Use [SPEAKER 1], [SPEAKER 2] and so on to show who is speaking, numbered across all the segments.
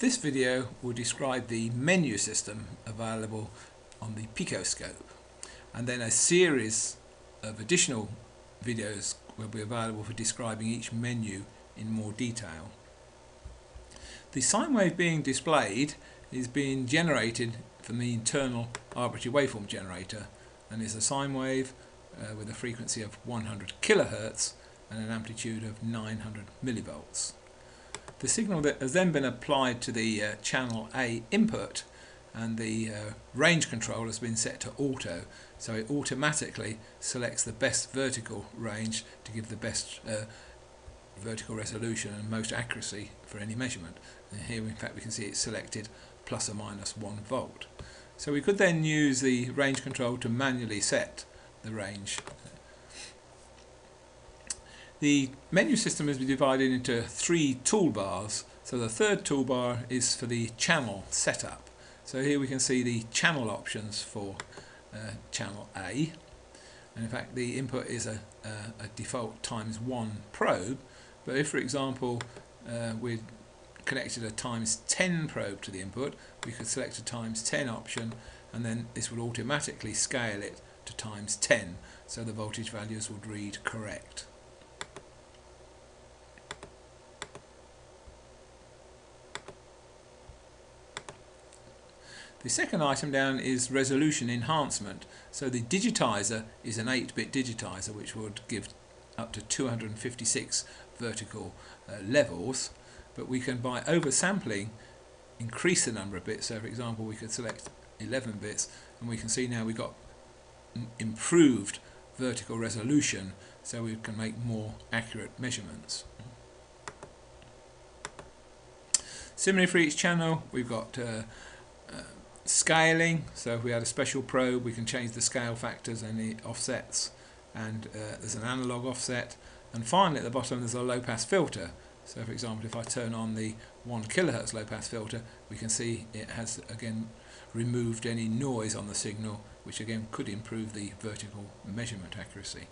[SPEAKER 1] This video will describe the menu system available on the Picoscope and then a series of additional videos will be available for describing each menu in more detail. The sine wave being displayed is being generated from the internal arbitrary waveform generator and is a sine wave uh, with a frequency of 100 kilohertz and an amplitude of 900 millivolts. The signal that has then been applied to the uh, channel A input and the uh, range control has been set to auto. So it automatically selects the best vertical range to give the best uh, vertical resolution and most accuracy for any measurement. And here in fact we can see it's selected plus or minus 1 volt. So we could then use the range control to manually set the range the menu system has been divided into three toolbars. So the third toolbar is for the channel setup. So here we can see the channel options for uh, channel A. And in fact the input is a, a, a default times 1 probe. But if for example uh, we connected a times 10 probe to the input, we could select a times 10 option and then this would automatically scale it to times 10 so the voltage values would read correct. The second item down is resolution enhancement. So the digitizer is an 8-bit digitizer which would give up to 256 vertical uh, levels but we can by oversampling increase the number of bits so for example we could select 11 bits and we can see now we've got improved vertical resolution so we can make more accurate measurements. Similarly for each channel we've got uh, Scaling, so if we had a special probe we can change the scale factors and the offsets and uh, there's an analog offset. And finally at the bottom there's a low pass filter. So for example if I turn on the 1 kilohertz low pass filter we can see it has again removed any noise on the signal which again could improve the vertical measurement accuracy.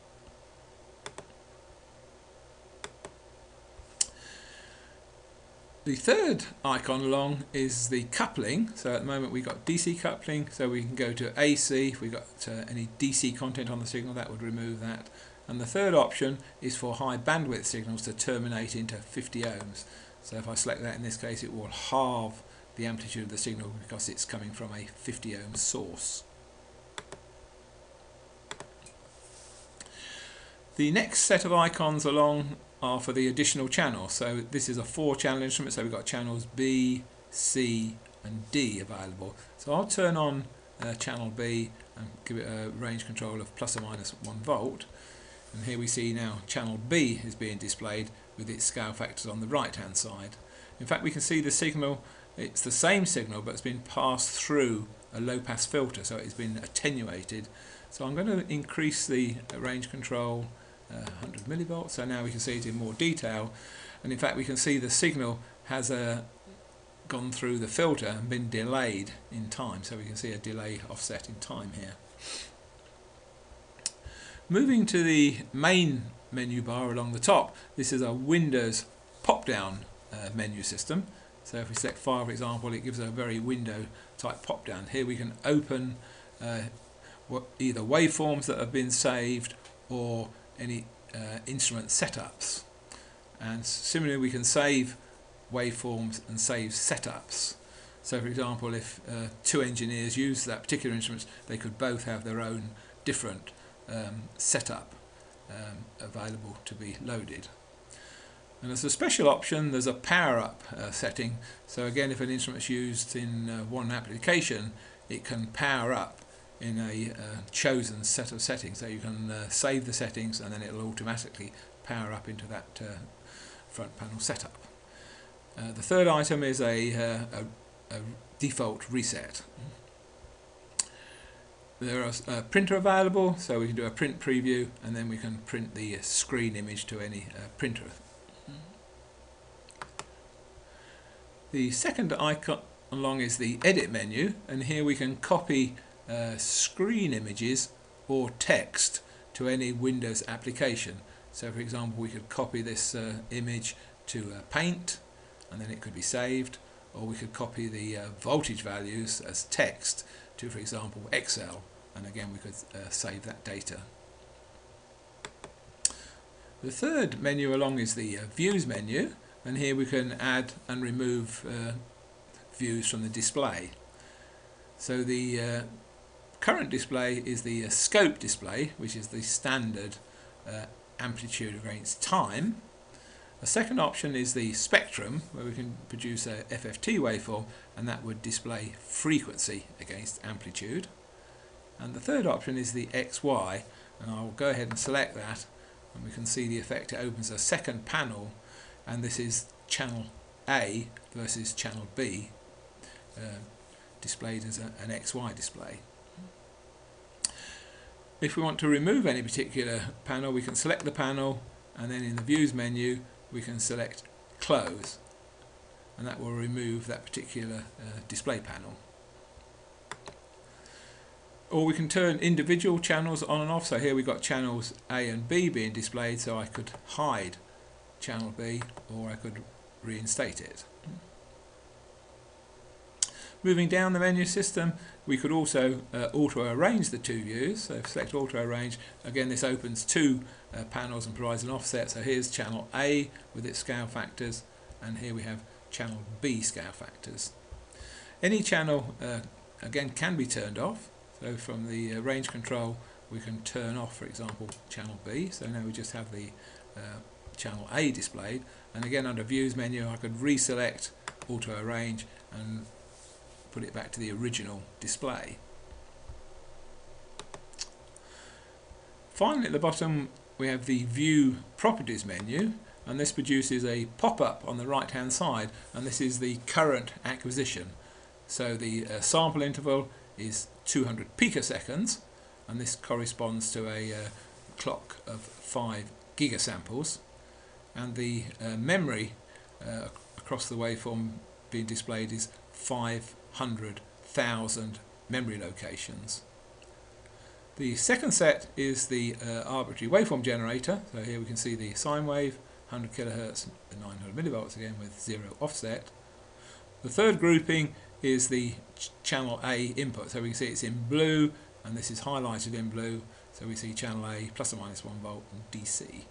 [SPEAKER 1] The third icon along is the coupling. So at the moment we've got DC coupling, so we can go to AC. If we've got uh, any DC content on the signal, that would remove that. And the third option is for high bandwidth signals to terminate into 50 ohms. So if I select that in this case, it will halve the amplitude of the signal because it's coming from a 50 ohm source. The next set of icons along are for the additional channel. So this is a four channel instrument, so we've got channels B, C and D available. So I'll turn on uh, channel B and give it a range control of plus or minus 1 volt. And here we see now channel B is being displayed with its scale factors on the right hand side. In fact we can see the signal, it's the same signal but it's been passed through a low pass filter so it's been attenuated. So I'm going to increase the range control 100 millivolts. So now we can see it in more detail. And in fact, we can see the signal has uh, gone through the filter and been delayed in time. So we can see a delay offset in time here. Moving to the main menu bar along the top, this is a Windows pop-down uh, menu system. So if we select file, for example, it gives a very window type pop-down. Here we can open uh, either waveforms that have been saved or any uh, instrument setups. And similarly, we can save waveforms and save setups. So, for example, if uh, two engineers use that particular instrument, they could both have their own different um, setup um, available to be loaded. And as a special option, there's a power up uh, setting. So again, if an instrument is used in uh, one application, it can power up in a uh, chosen set of settings. So you can uh, save the settings and then it will automatically power up into that uh, front panel setup. Uh, the third item is a, uh, a, a, default reset. There is a printer available, so we can do a print preview and then we can print the screen image to any uh, printer. The second icon along is the edit menu and here we can copy uh, screen images or text to any Windows application. So for example we could copy this uh, image to uh, Paint and then it could be saved or we could copy the uh, voltage values as text to, for example, Excel, and again we could save that data. The third menu along is the uh, Views menu, and here we can add and remove uh, views from the display. So the uh, current display is the uh, scope display, which is the standard uh, amplitude against time. The second option is the spectrum, where we can produce a FFT waveform, and that would display frequency against amplitude. And the third option is the XY, and I'll go ahead and select that, and we can see the effect. It opens a second panel, and this is channel A versus channel B, uh, displayed as a, an XY display. If we want to remove any particular panel, we can select the panel and then in the Views menu we can select Close and that will remove that particular uh, display panel. Or we can turn individual channels on and off. So here we've got channels A and B being displayed so I could hide channel B or I could reinstate it. Moving down the menu system, we could also uh, auto-arrange the two views. So select auto-arrange. Again, this opens two uh, panels and provides an offset. So here's channel A with its scale factors, and here we have channel B scale factors. Any channel, uh, again, can be turned off. So from the uh, range control, we can turn off, for example, channel B. So now we just have the uh, channel A displayed. And again, under Views menu, I could reselect auto-arrange and put it back to the original display. Finally at the bottom we have the View Properties menu and this produces a pop-up on the right hand side and this is the current acquisition. So the uh, sample interval is 200 picoseconds and this corresponds to a uh, clock of 5 gigasamples and the uh, memory uh, across the waveform being displayed is 5 100,000 memory locations. The second set is the uh, arbitrary waveform generator. So here we can see the sine wave, 100 kilohertz, 900 millivolts again with zero offset. The third grouping is the ch channel A input. So we can see it's in blue and this is highlighted in blue. So we see channel A plus or minus 1 volt and DC.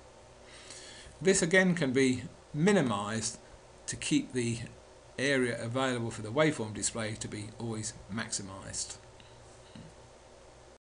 [SPEAKER 1] This again can be minimized to keep the area available for the waveform display to be always maximized.